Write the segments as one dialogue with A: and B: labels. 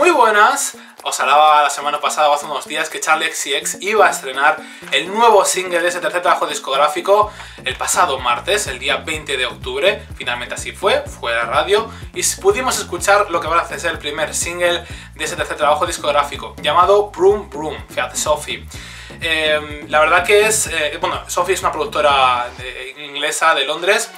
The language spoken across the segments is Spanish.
A: Muy buenas, os hablaba la semana pasada hace unos días que Charlie XCX iba a estrenar el nuevo single de ese tercer trabajo discográfico el pasado martes, el día 20 de octubre. Finalmente así fue, fue a la radio y pudimos escuchar lo que va a ser el primer single de ese tercer trabajo discográfico llamado Broom Broom, fíjate, Sophie. Em, la verdad que es, eh, bueno, Sophie es una productora inglesa de Londres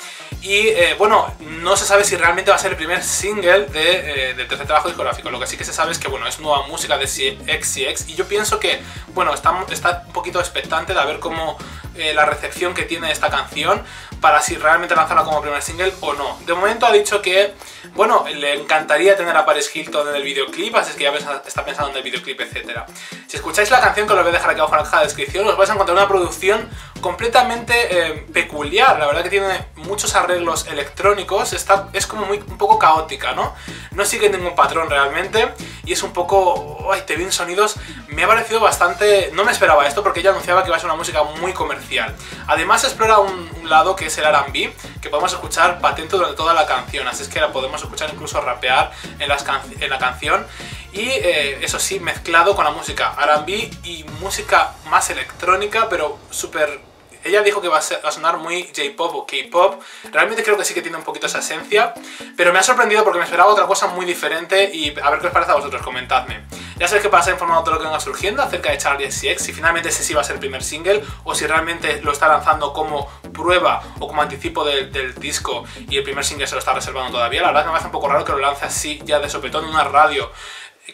A: y eh, bueno, no se sabe si realmente va a ser el primer single de, eh, del tercer trabajo discográfico. Lo que sí que se sabe es que bueno, es nueva música de XCX y yo pienso que bueno, está, está un poquito expectante de ver cómo eh, la recepción que tiene esta canción para si realmente lanzarla como primer single o no. De momento ha dicho que, bueno, le encantaría tener a Paris Hilton en el videoclip, así es que ya está pensando en el videoclip, etc. Si escucháis la canción, que os voy a dejar aquí abajo en la descripción, os vais a encontrar una producción completamente eh, peculiar, la verdad que tiene muchos arreglos electrónicos, está, es como muy, un poco caótica, ¿no? No sigue ningún patrón realmente y es un poco... ¡Ay, te vi sonidos! Me ha parecido bastante... No me esperaba esto porque ella anunciaba que iba a ser una música muy comercial. Además explora un, lado que es el R&B, que podemos escuchar patente durante toda la canción, así es que la podemos escuchar incluso rapear en, en la canción y eh, eso sí, mezclado con la música R&B y música más electrónica, pero súper ella dijo que va a, sonar muy J-pop o K-pop. Realmente creo que sí que tiene un poquito esa esencia. Pero me ha sorprendido porque me esperaba otra cosa muy diferente y a ver qué os parece a vosotros, comentadme. Ya sabéis que para ser informado de todo lo que venga surgiendo acerca de Charlie XCX, si finalmente ese sí va a ser el primer single o si realmente lo está lanzando como prueba o como anticipo del disco y el primer single se lo está reservando todavía. La verdad que me hace un poco raro que lo lance así ya de sopetón en una radio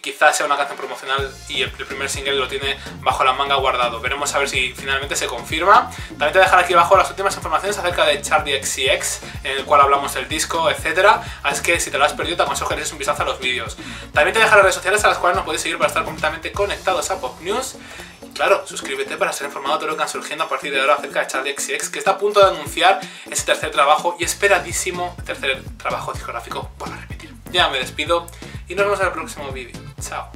A: quizás sea una canción promocional y el, primer single lo tiene bajo la manga guardado. Veremos a ver si finalmente se confirma. También te voy a dejar aquí abajo las últimas informaciones acerca de Charlie XCX, en el cual hablamos del disco, etc. Así que si te lo has perdido, te aconsejo que le des un vistazo a los vídeos. También te dejaré redes sociales a las cuales nos puedes seguir para estar completamente conectados a Pop News. Y claro, suscríbete para ser informado de todo lo que han surgiendo a partir de ahora acerca de Charlie XCX, que está a punto de anunciar ese tercer trabajo y esperadísimo tercer trabajo discográfico para repetir. Ya me despido y nos vemos en el próximo vídeo. Chao.